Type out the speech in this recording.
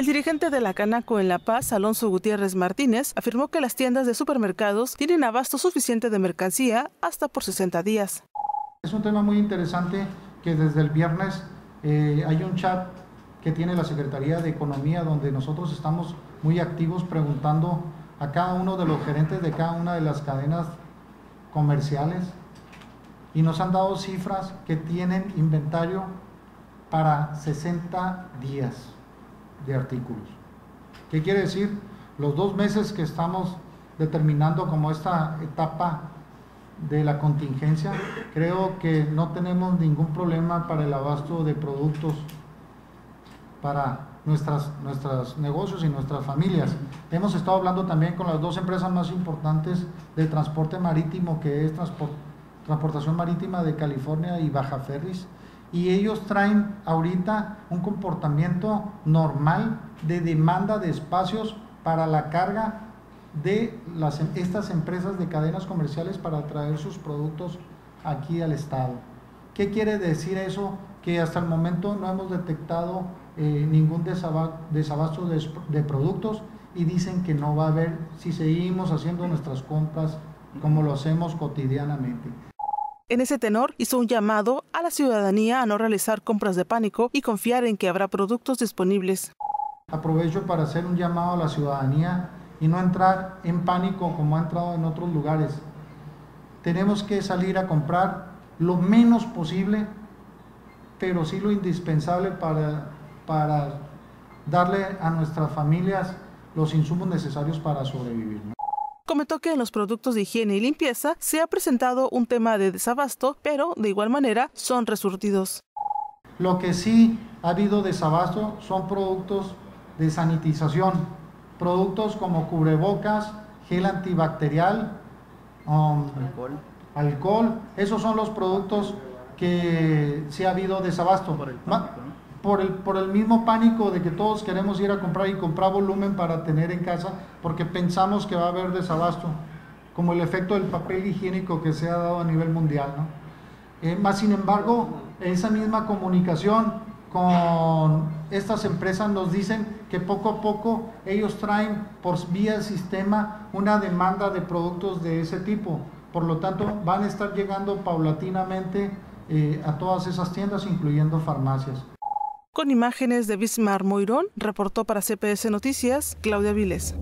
El dirigente de la Canaco en La Paz, Alonso Gutiérrez Martínez, afirmó que las tiendas de supermercados tienen abasto suficiente de mercancía hasta por 60 días. Es un tema muy interesante que desde el viernes eh, hay un chat que tiene la Secretaría de Economía donde nosotros estamos muy activos preguntando a cada uno de los gerentes de cada una de las cadenas comerciales y nos han dado cifras que tienen inventario para 60 días de artículos. ¿Qué quiere decir? Los dos meses que estamos determinando como esta etapa de la contingencia, creo que no tenemos ningún problema para el abasto de productos para nuestras, nuestros negocios y nuestras familias. Hemos estado hablando también con las dos empresas más importantes de transporte marítimo, que es Transportación Marítima de California y Baja Ferris, y ellos traen ahorita un comportamiento normal de demanda de espacios para la carga de las, estas empresas de cadenas comerciales para traer sus productos aquí al Estado. ¿Qué quiere decir eso? Que hasta el momento no hemos detectado eh, ningún desabasto de, de productos y dicen que no va a haber si seguimos haciendo nuestras compras como lo hacemos cotidianamente. En ese tenor, hizo un llamado a la ciudadanía a no realizar compras de pánico y confiar en que habrá productos disponibles. Aprovecho para hacer un llamado a la ciudadanía y no entrar en pánico como ha entrado en otros lugares. Tenemos que salir a comprar lo menos posible, pero sí lo indispensable para, para darle a nuestras familias los insumos necesarios para sobrevivir comentó que en los productos de higiene y limpieza se ha presentado un tema de desabasto, pero de igual manera son resurtidos. Lo que sí ha habido desabasto son productos de sanitización, productos como cubrebocas, gel antibacterial, um, alcohol. alcohol. Esos son los productos que sí ha hado desabasto. Por el, por, el, por el mismo pánico de que todos queremos ir a comprar y comprar volumen para tener en casa, porque pensamos que va a haber desabasto, como el efecto del papel higiénico que se ha dado a nivel mundial. Eh, más sin embargo, esa misma comunicación con estas empresas nos dicen que poco a poco ellos traen por vía sistema una demanda de productos de ese tipo. Por lo tanto, van a estar llegando paulatinamente eh, a todas esas tiendas, incluyendo farmacias. Con imágenes de Bismar Moirón, reportó para CPS Noticias Claudia Viles.